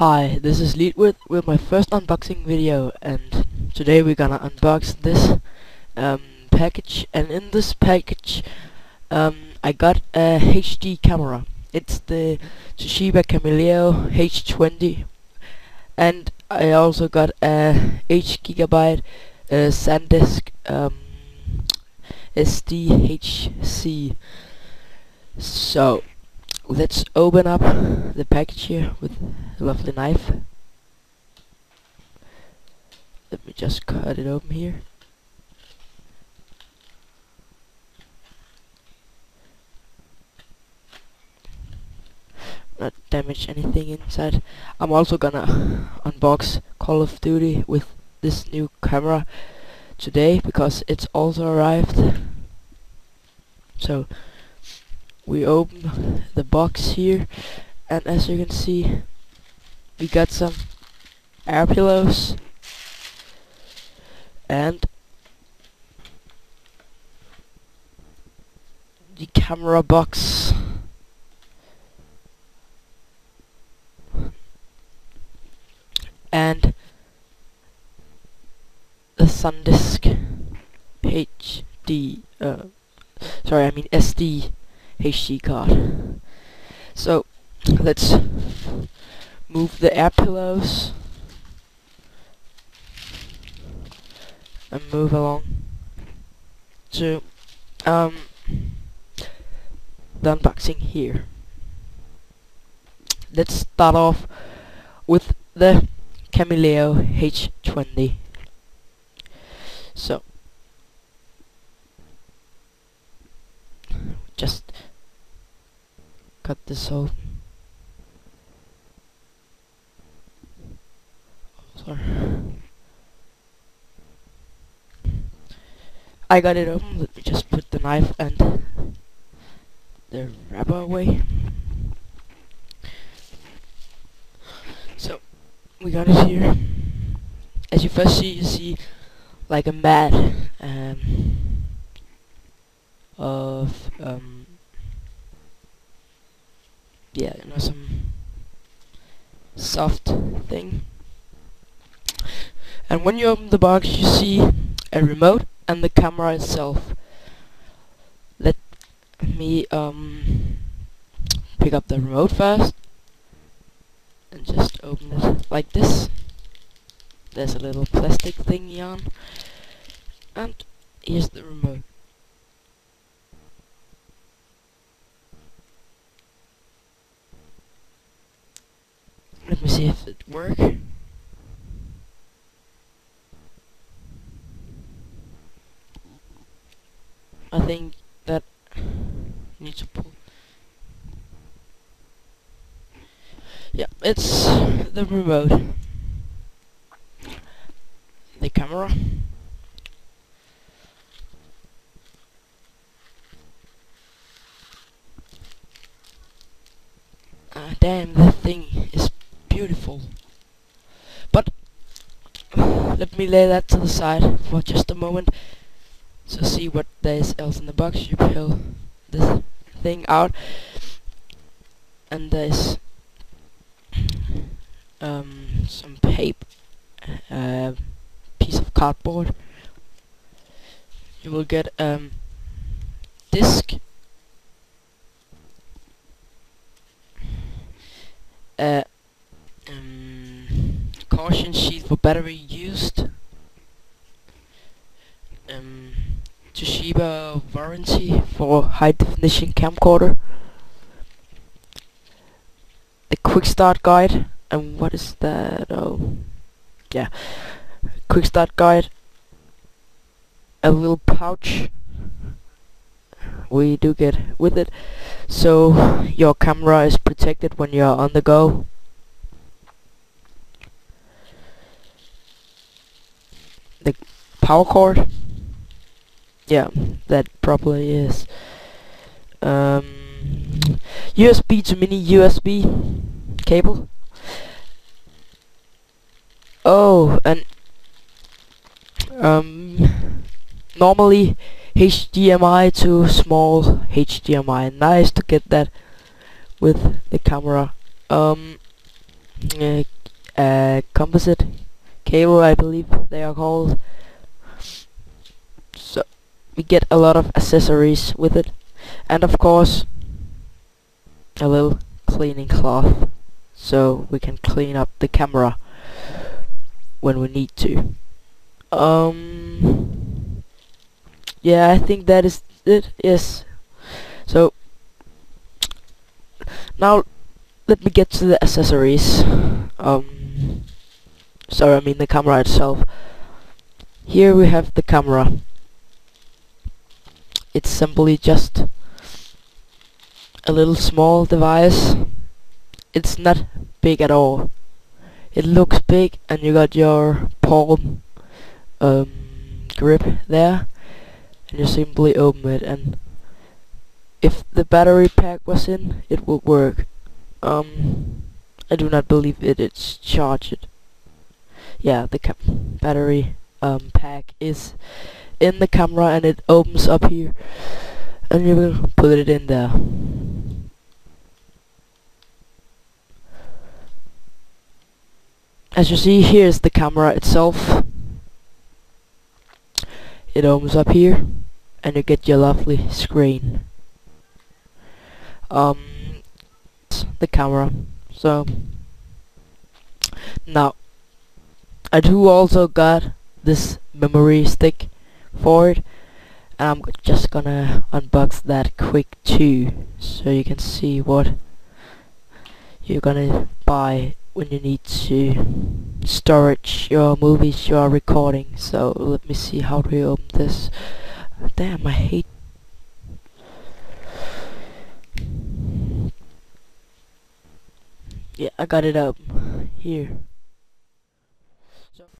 Hi, this is LeetVid with my first unboxing video and today we're gonna unbox this um, package and in this package um, I got a HD camera. It's the Toshiba Camileo H20 and I also got a H gigabyte uh, SanDisk um, SDHC. So let's open up the package here with a lovely knife. Let me just cut it open here. Not damage anything inside. I'm also gonna unbox Call of Duty with this new camera today because it's also arrived. So we open the box here and as you can see we got some air pillows and the camera box. And the SanDisk HD uh, sorry I mean SD HD card so let's move the air pillows. And move along to um the unboxing here. Let's start off with the Camileo H20 so just cut this off. Sorry. I got it open let me just put the knife and the rubber away. So we got it here. As you first see you see like a mat um, of um, yeah you know some soft thing. And when you open the box you see a remote and the camera itself. Let me um pick up the remote first and just open it like this. There's a little plastic thingy on. And here's the remote let me see if it works I think that need to pull. Yeah it's the remote. The camera. Ah damn the thing is beautiful. But let me lay that to the side for just a moment. So see what there is else in the box. You peel this thing out and there's um, some paper uh, piece of cardboard. You will get um disc uh, um, caution sheet for battery used. Um, Toshiba warranty for high definition camcorder. The quick start guide and what is that? Oh yeah. Quick start guide a little pouch. We do get with it. So your camera is protected when you're on the go the power cord? Yeah that probably is. Um, USB to mini USB cable? Oh and um, normally HDMI to small HDMI nice to get that with the camera. Um, uh, uh, composite cable, I believe they are called. So we get a lot of accessories with it, and of course a little cleaning cloth, so we can clean up the camera when we need to. Um, yeah, I think that is it. Yes. So now let me get to the accessories. Um, sorry, I mean the camera itself. Here we have the camera. It's simply just a little small device. It's not big at all. It looks big and you got your palm um, grip there and you simply open it and if the battery pack was in it would work um I do not believe it it is charged yeah the battery um pack is in the camera and it opens up here. And you will put it in there. As you see here's the camera itself. It opens up here and you get your lovely screen. Um the camera. So now I do also got this memory stick for it? And I'm just gonna unbox that quick too so you can see what you're gonna buy when you need to storage your movies you are recording. So let me see how do you open this. Damn I hate yeah I got it up here